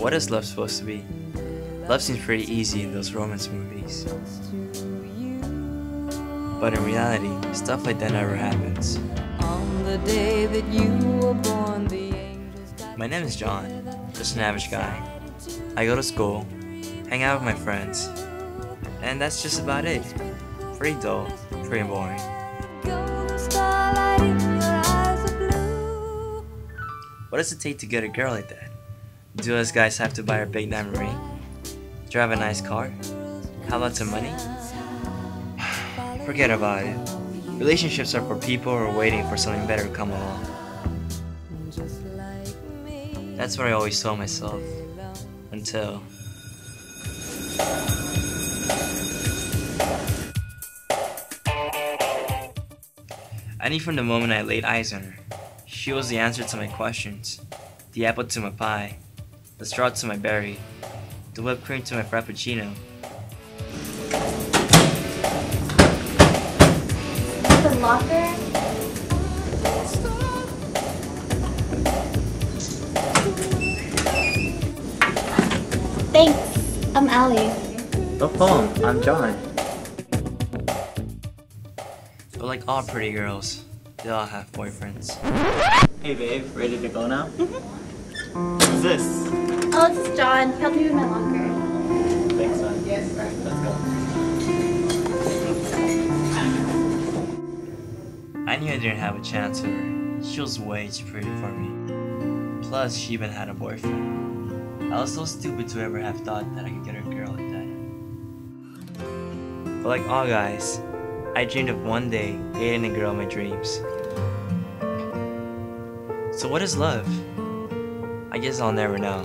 What is love supposed to be? Love seems pretty easy in those romance movies. But in reality, stuff like that never happens. That. My name is John, just an average guy. I go to school, hang out with my friends, and that's just about it. Pretty dull, pretty boring. What does it take to get a girl like that? Do us guys have to buy her big diamond ring? Drive a nice car? Have lots of money? Forget about it. Relationships are for people who are waiting for something better to come along. That's what I always told myself. Until. I knew from the moment I laid eyes on her. She was the answer to my questions, the apple to my pie, the straw to my berry, the whipped cream to my frappuccino. The locker? Thanks. I'm Allie. No problem. I'm John. But like all pretty girls, they all have boyfriends. Hey babe, ready to go now? Mm-hmm. Who's this? Oh, this is John. Help me with my locker. Thanks, son. Yes. Alright, let's go. I knew I didn't have a chance with her. She was way too pretty for me. Plus, she even had a boyfriend. I was so stupid to ever have thought that I could get a girl like that. But like all guys, I dreamed of one day dating a girl in my dreams. So what is love? I guess I'll never know.